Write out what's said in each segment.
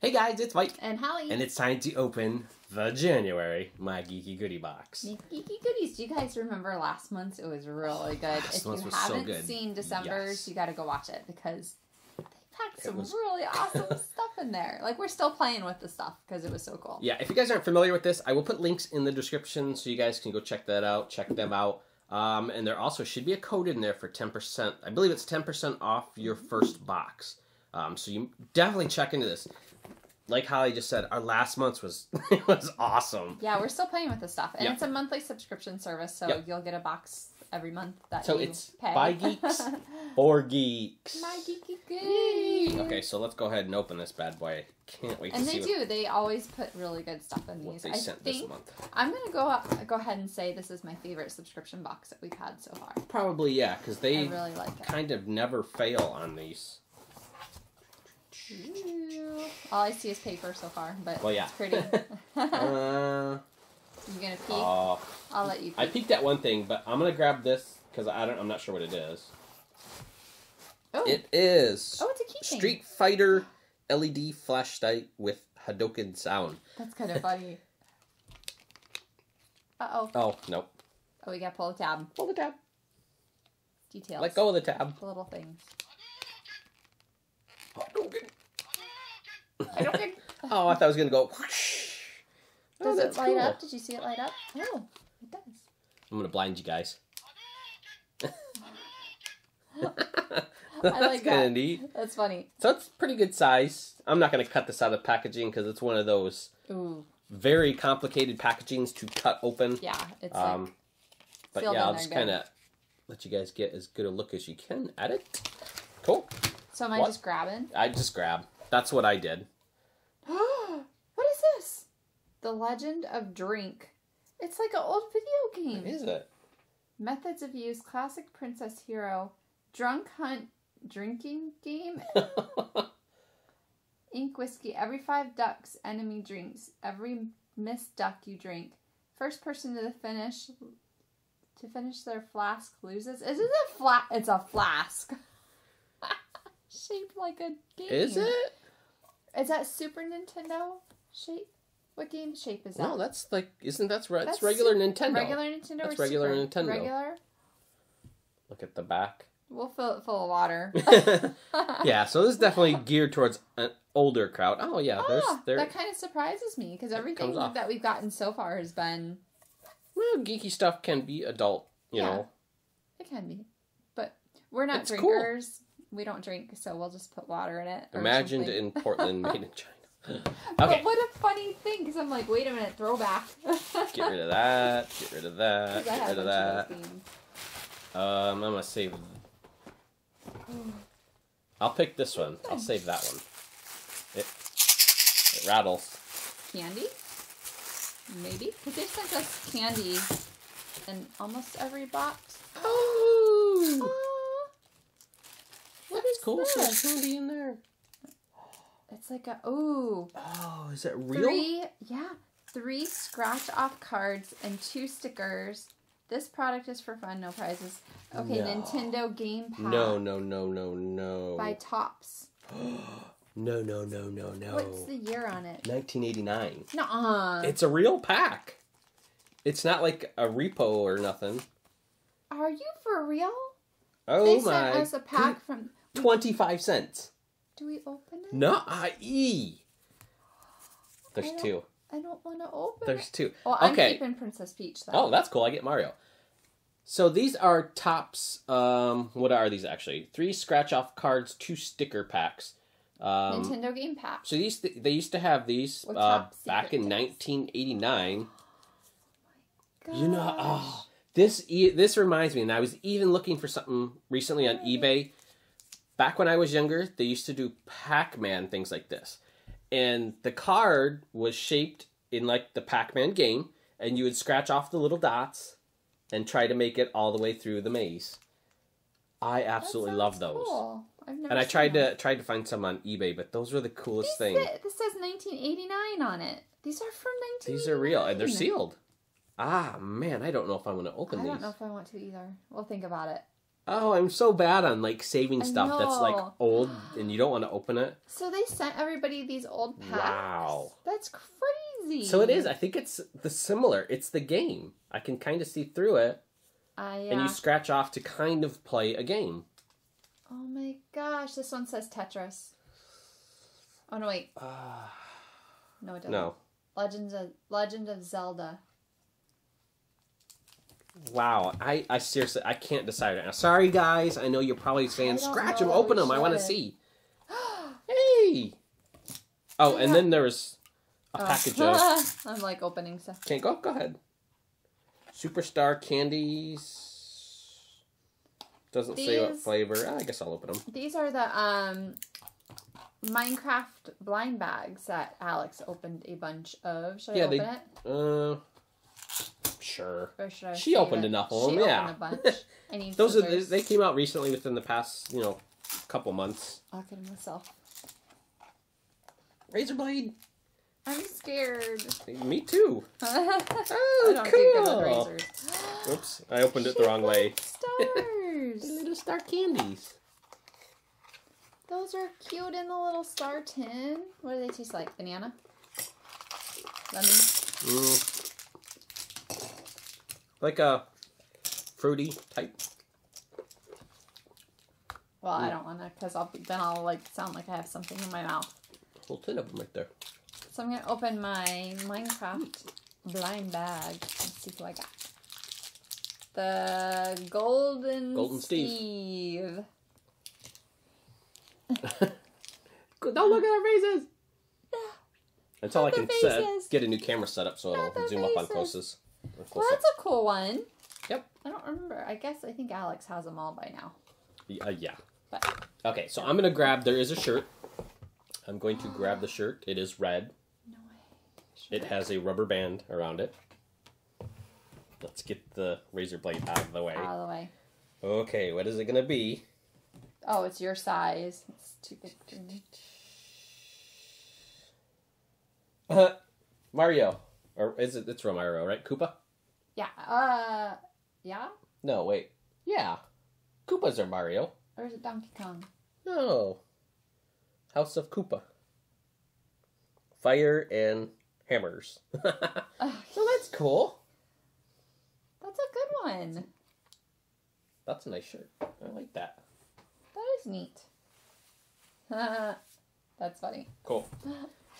Hey guys, it's Mike, And Holly. and it's time to open the January My Geeky Goodie Box. Geeky goodies. Do you guys remember last month's? It was really good. Last if you so haven't good. seen December's, Yes. you got to go watch it because they packed some was- really awesome stuff in there. Like we're still playing with the stuff because it was so cool. Yeah, if you guys aren't familiar with this, I will put links in the description so you guys can go check that out, check them out. Um, and there also should be a code in there for 10%. I believe it's 10% off your first box. Um, so you definitely check into this. Like Holly just said, our last month's was was awesome. Yeah, we're still playing with the stuff, and Yep. it's a monthly subscription service, so Yep. you'll get a box every month that So you it's pay. by geeks For geeks. My geeky goodies. Okay, so let's go ahead and open this bad boy. Can't wait And to they see what, do. They always put really good stuff in these. they I sent think this month. I'm gonna go go ahead and say this is my favorite subscription box that we've had so far. Probably, yeah, because I they really like it. kind of never fail on these. All I see is paper so far, but Well, yeah. it's pretty. Uh, you gonna peek? oh, I'll let you peek. I peeked at one thing, but I'm gonna grab this because I don't. I'm not sure what it is. oh. It is oh, it's a keychain. Street Fighter LED flashlight with Hadoken sound. That's kind of funny. Uh oh. Oh no! Oh, we gotta pull the tab. Pull the tab. Details. Let go of the tab. The little things. Hadouken. I don't. Oh, I thought I was gonna go. whoosh. Oh, Does it light cool. up? Did you see it light up? Oh, it does. I'm gonna blind you guys. like That's kind that. of neat. That's funny. So it's pretty good size. I'm not going to cut this out of packaging because it's one of those Ooh, very complicated packagings to cut open. yeah. It's Um, like but yeah, I'll just kind of let you guys get as good a look as you can at it. Cool. So am I what? just grabbing? I just grab. That's what I did. what is this? The Legend of Drink. It's like an old video game. What is it? Methods of use: classic Princess Hero, drunk hunt, drinking game, ink whiskey. Every five ducks, enemy drinks. Every missed duck you drink. First person to the finish to finish their flask loses. Is it a flat? It's a flask. Shaped like a game. is it? Is that Super Nintendo shape? What game shape is that? No, that's like, isn't that's right? It's That's regular Nintendo. Regular Nintendo That's regular? Nintendo. Regular. Look at the back. We'll fill it full of water. yeah, so this is definitely geared towards an older crowd. Oh yeah, there's Ah, there. that kind of surprises me because everything that we've gotten so far has been Well, geeky stuff can be adult, you Yeah. know. it can be, but we're not It's cool. drinkers. We don't drink, so we'll just put water in it. Imagined in Portland, made in China. But what a funny thing because I'm like, wait a minute, throwback. get rid of that. Get rid of that, Get rid of that. of. Um, I'm gonna save. I'll pick this one. I'll save that one. It it rattles. Candy? Maybe because they sent us candy in almost every box. Oh, Oh, what that's is cool. So there's candy in there. It's like a ooh. Oh, is it real? Three, yeah, three scratch off cards and two stickers. This product is for fun, no prizes. Okay, No. Nintendo Game Pack No, no, no, no, no. by Topps. no, no, no, no, no. What's the year on it? 1989. Nuh-uh. It's a real pack. It's not like a repo or nothing. Are you for real? Oh they my! sent us a pack from. Twenty-five cents. Do we open it? No, I e. There's I two. I don't want to open There's it. two. Well, I'm okay. keeping Princess Peach though. Oh, that's cool. I get Mario. So these are Topps. Um, what are these actually? Three scratch-off cards, two sticker packs. Um, Nintendo Game Pack. so these they used to have these uh, back in discs. 1989. You know, oh, this e- this reminds me, and I was even looking for something recently on eBay. Back when I was younger, they used to do Pac-Man things like this, and the card was shaped in like the Pac-Man game, and you would scratch off the little dots and try to make it all the way through the maze. I absolutely love those, cool. And I tried them. to tried to find some on eBay, but those were the coolest These thing. sa- This says 1989 on it. These are from 1989. These are real, and they're sealed. Ah man, I don't know if I'm going to open I these. I don't know if I want to either. We'll think about it. Oh, I'm so bad on like saving I stuff that's like know. old and you don't want to open it. So they sent everybody these old packs. Wow. That's crazy. So it is. I think it's the similar. It's the game. I can kind of see through it, I, and uh, you scratch off to kind of play a game. oh my gosh, this one says Tetris. Oh no, wait. No, it doesn't. no. Legends of Legend of Zelda. Wow. I, I seriously I can't decide right now. Sorry guys. I know you're probably saying scratch them, open them. I want to see. Hey. Oh, and then there was a Oh. package of. I'm like opening stuff. Can't go. Go ahead. Superstar candies. Doesn't say what flavor. I guess I'll open them. These are the um Minecraft blind bags that Alex opened a bunch of. Should Yeah, I they- open it? Uh, sure. Or should I She opened enough of them, yeah. opened a bunch. I need Those are they came out recently within the past you know couple months. I'll get them myself. Razor blade. I'm scared. Me too. I Oh, don't cool. Oops, I opened it the wrong way. Stars. Little star candies. Those are cute in the little star tin. What do they taste like? Banana? Lemon? Mm. Like a fruity type. Well, Mm. I don't want to because I'll then I'll like sound like I have something in my mouth. Whole tin of them right there. So I'm gonna open my Minecraft blind bag and see who I got. The golden Golden Steve. Steve. Don't look at our faces. That's all I can set, get a new camera set up so Not it'll zoom up on faces. closes. Well, that's a cool one. Yep. I don't remember. I guess I think Alex has them all by now. Uh, yeah. But Okay, so I'm gonna grab. There is a shirt. I'm going to grab the shirt. It is red. no way. It has a rubber band around it. Let's get the razor blade out of the way. out of the way. Okay, what is it gonna be? Oh, it's your size. It's too big for me. Uh, Mario, or is it? It's Romero, right? Koopa? Yeah. Uh. Yeah. No, wait. Yeah, Koopas are Mario. Or is it Donkey Kong? No. House of Koopa. Fire and hammers. so that's cool. that's a good one. That's a nice shirt. I like that. That is neat. That's funny. Cool.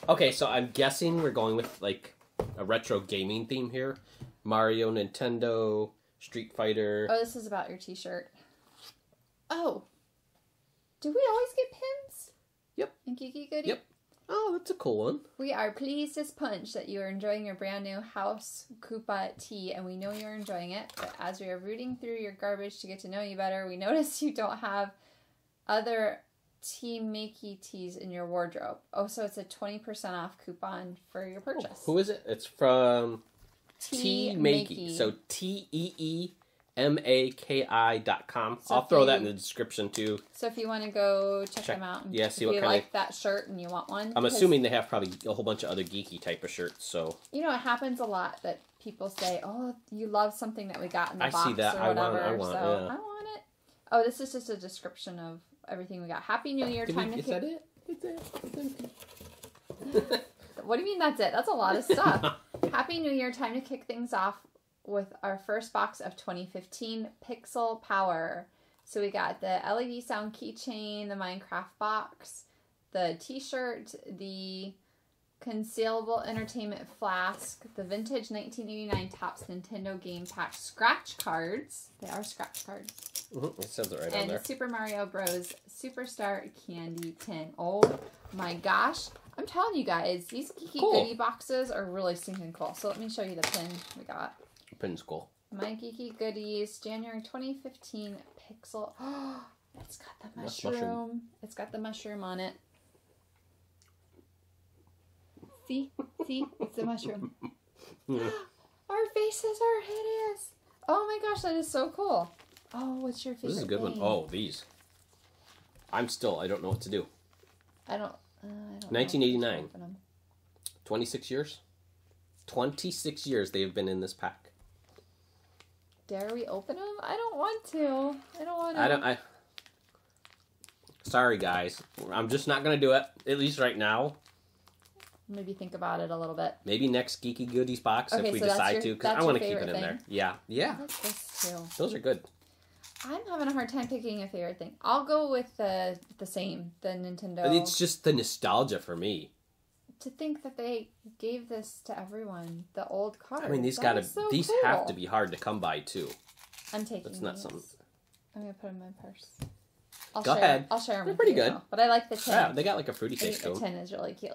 Okay, so I'm guessing we're going with like a retro gaming theme here. Mario, Nintendo, Street Fighter. Oh, this is about your T-shirt. Oh, do we always get pins? Yep. And Kiki Goody. Yep. Oh, that's a cool one. We are pleased as punch that you are enjoying your brand new House Koopa tee, and we know you're enjoying it. But as we are rooting through your garbage to get to know you better, we notice you don't have other tea makey tees in your wardrobe. Oh, so it's a 20% off coupon for your oh, purchase. Who is it? It's from TeeMaki. So T E E M A K I dot com. So I'll if throw that in the description too. So if you want to go check, Check- them out, and yeah, if see what you kinda- that shirt and you want one, I'm assuming they have probably a whole bunch of other geeky type of shirts. So you know it happens a lot that people say, "Oh, you love something that we got in the I see box that. or I want- whatever." I want- so yeah. I want it. Oh, this is just a description of everything we got. Happy New Year! Did Time we, to is that it? Is that it's empty. What do you mean that's it? That's a lot of stuff. Happy New Year! Time to kick things off with our first box of 2015 Pixel Power. So we got the LED sound keychain, the Minecraft box, the T-shirt, the concealable entertainment flask, the vintage 1989 Topps Nintendo Game Pack scratch cards. They are scratch cards. Mhm, It says it right on and there. Super Mario Bros. Superstar Candy Tin. Oh my gosh. I'm telling you guys, these geeky Cool. goodie boxes are really stinking cool. So let me show you the pin we got. Pin's cool. My Geeky Goodies, January 2015 Pixel. it's got the mushroom. mushroom. It's got the mushroom on it. See? See? It's the mushroom. Our faces are hideous. Oh my gosh, that is so cool. Oh, what's your favorite? This is a good one. thing? Oh, these. I'm still. I don't know what to do. I don't. Uh, I don't know. 1989. 26 years. 26 years they have been in this pack. Dare we open them? I don't want to. I don't want to. I don't. I. Sorry, guys. I'm just not gonna do it. At least right now. Maybe think about it a little bit. Maybe next geeky goodies box Okay, if we so decide your- to, because I want to keep it in favorite there. Yeah, yeah. Like too. Those are good. I'm having a hard time picking a favorite thing. I'll go with the the same, the Nintendo. It's just the nostalgia for me. to think that they gave this to everyone, the old cards. I mean, these gotta. so these cool. have to be hard to come by too. I'm taking. That's not these. something- I'm gonna put them in my purse. I'll Go share, ahead. I'll share them. They're pretty good. though. But I like the tin. Yeah, they got like a fruity taste the to them. tin is really cute.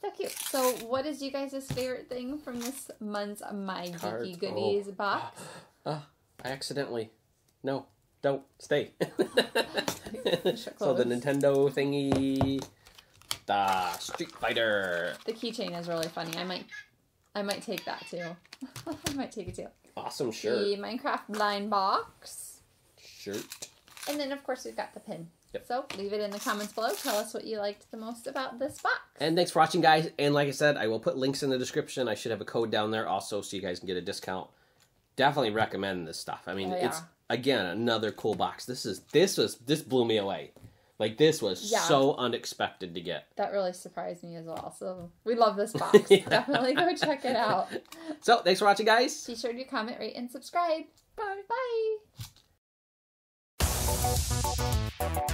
So cute. So, what is you guys' favorite thing from this month's My Cards. Geeky Goodies box? Ah, I accidentally. No, don't stay. So the. Nintendo thingy, the Street Fighter, The keychain is really funny. I might, I might take that too. I might take it too. awesome shirt, The Minecraft blind box. shirt. And then, of course, we've got the pin. Yep. So leave it in the comments below. Tell us what you liked the most about this box. And thanks for watching, guys. And like I said, I will put links in the description. I should have a code down there also, so you guys can get a discount. Definitely recommend this stuff. I mean, Oh, it's yeah. Again another cool box. This is this was this blew me away. Like this was Yeah. so unexpected to get. That really surprised me as well. So we love this box. Yeah. Definitely go check it out. So thanks for watching, guys. Be sure to comment, rate, and subscribe. Bye. Bye.